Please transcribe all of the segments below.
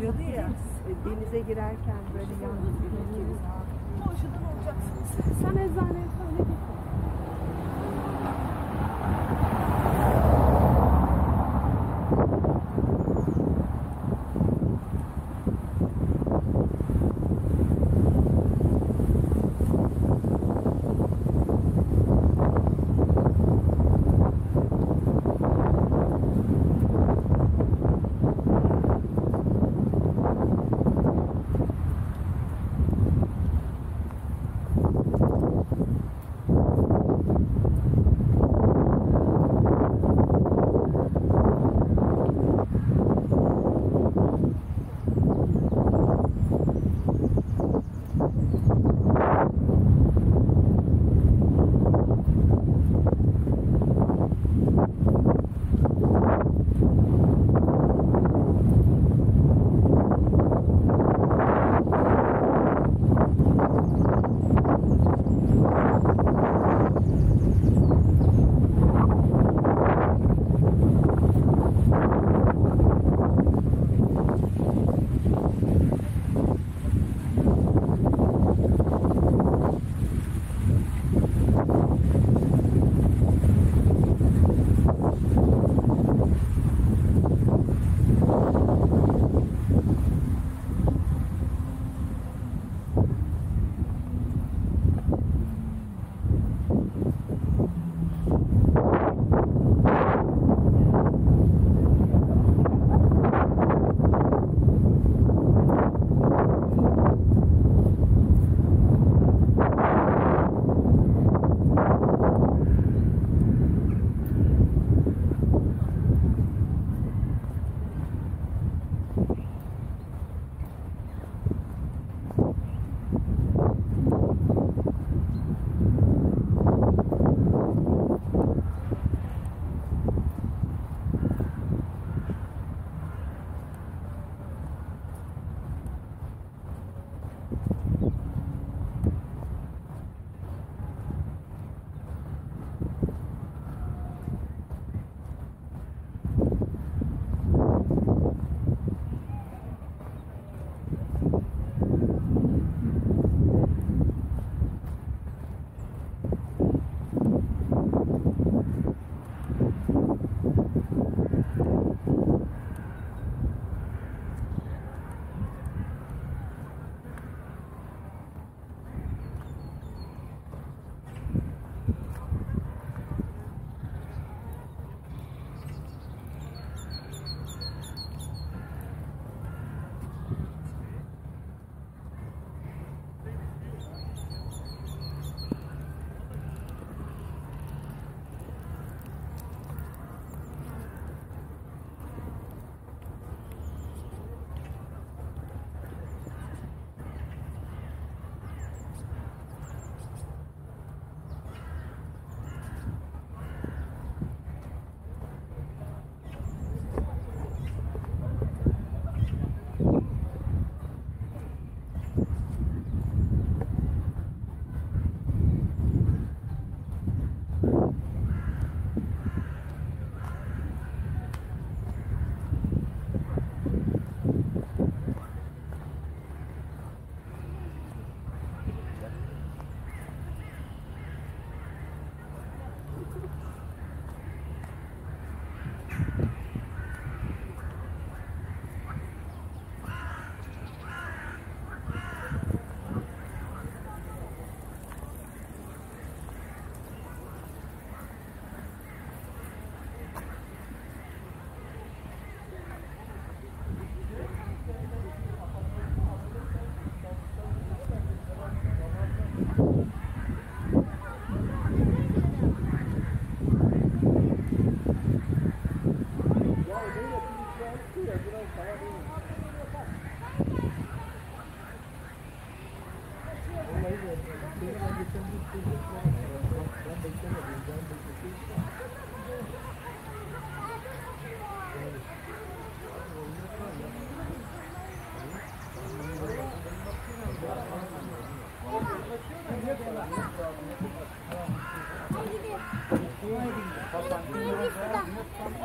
Diyordu ya e, denize girerken böyle yalnız bir ülkemiz Bu aşıdan olacaksınız. Sen eczaneye söyle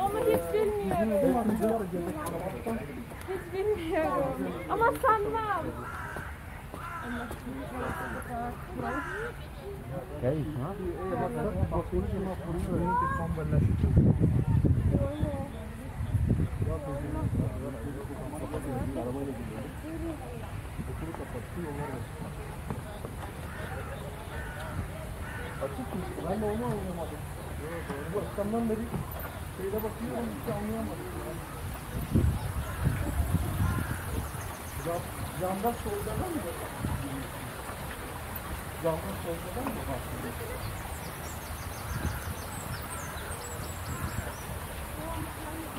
Onu hiç bilmiyorum. Hiç bilmiyorum. Ama sanmam. Ben de onu anlayamadım. Bu akşamdan beri şeyde bakıyorum hiç anlayamadım. Cam, camda soldadan mı? Camda soldadan mı?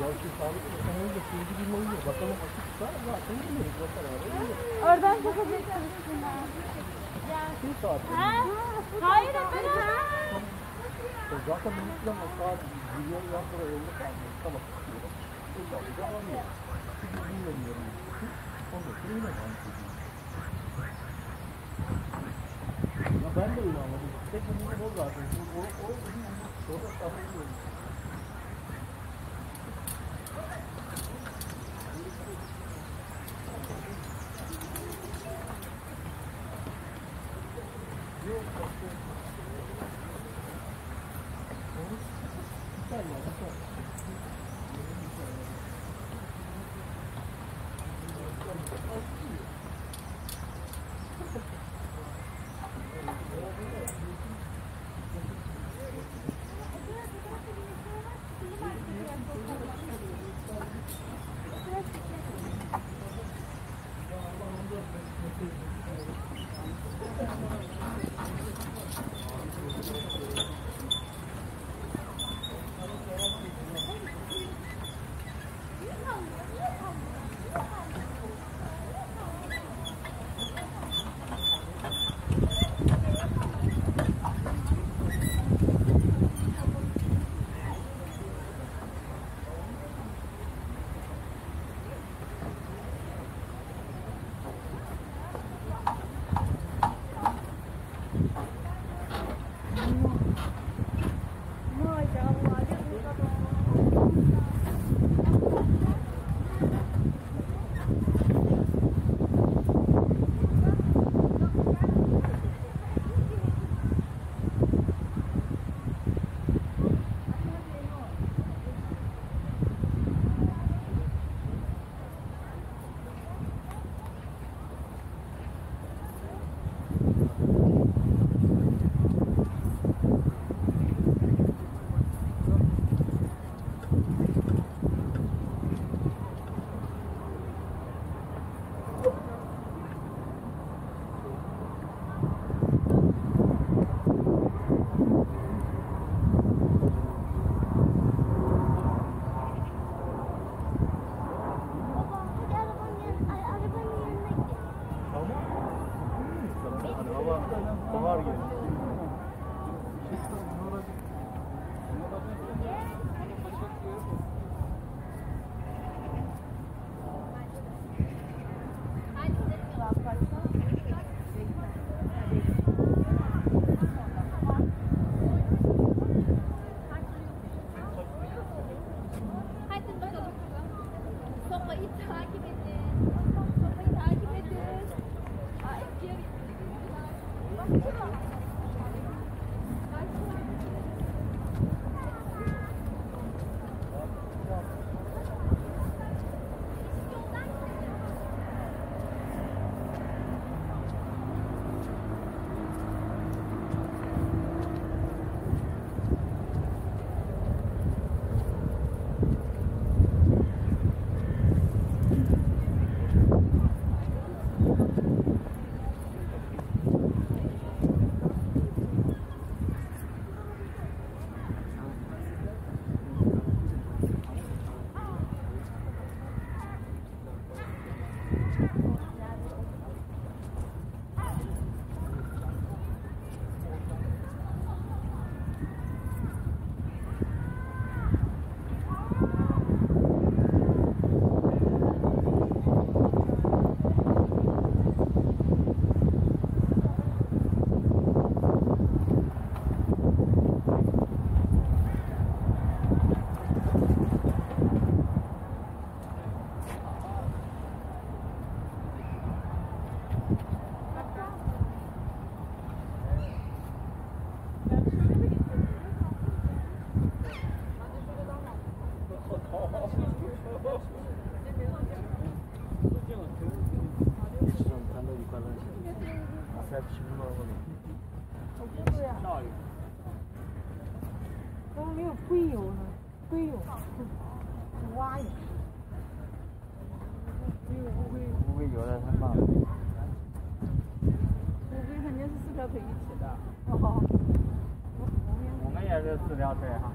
Ya şu sağlık bakanıyla sevgi bir oluyor. Bakalım açıksa zaten bilmiyoruz. Kararı veriyor. Oradan çekeceksin. Bir saat. Ha? Hayır efendim. E Zaten bu o saat milyon yan lira yolda kalmıyor. Tamam. Bu saat devam ediyor. Çünkü bilmiyorum. Sonra yine aynı şey. Ya ben de öyle anladım. Tek umudum o zaten. Şimdi O, o, o, o Sofayı takip edin. Sofayı takip edin. Ay, 不，没有油呢？油，乌龟。游的太慢了。肯定是四条腿一起的。哦，我们也是四条腿哈。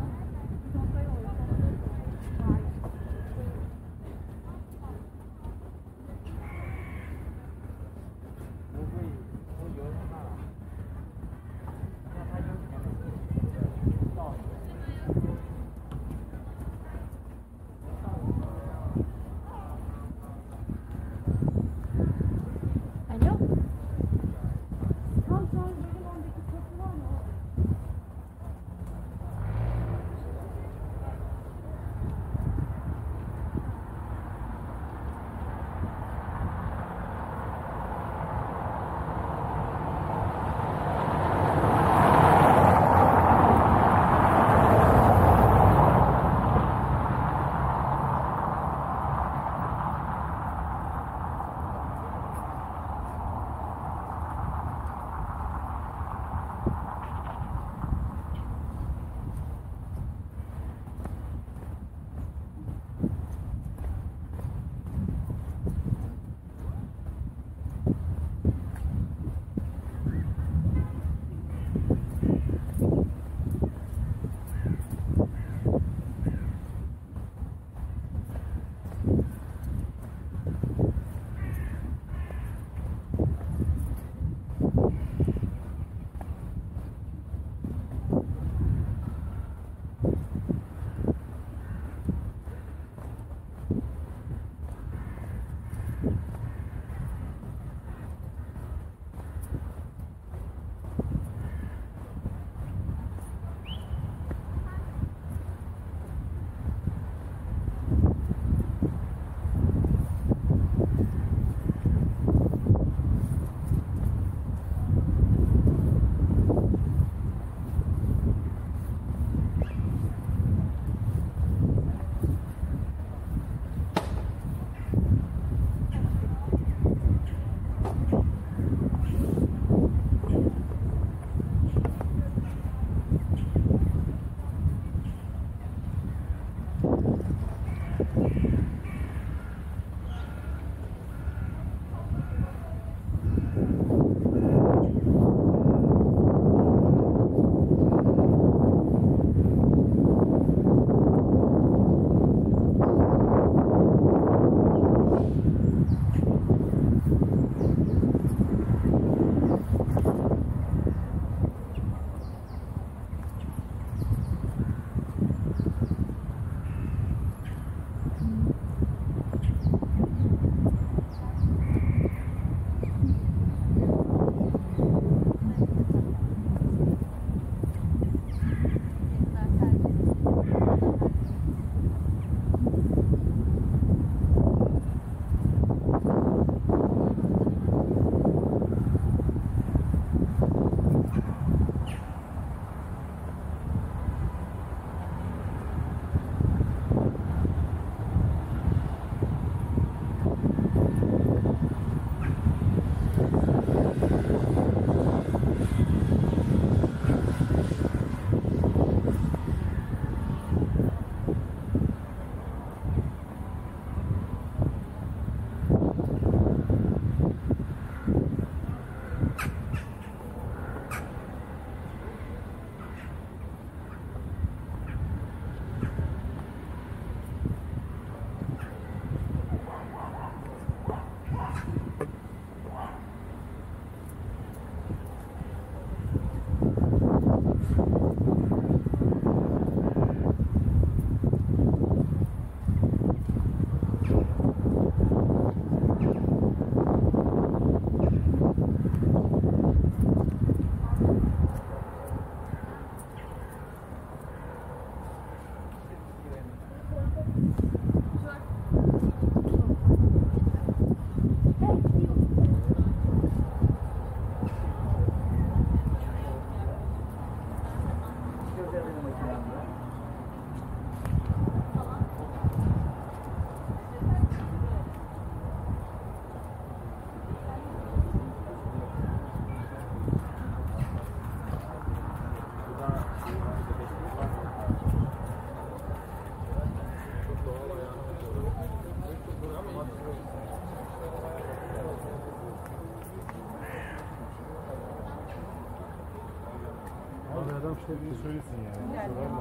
Abi adam işte bir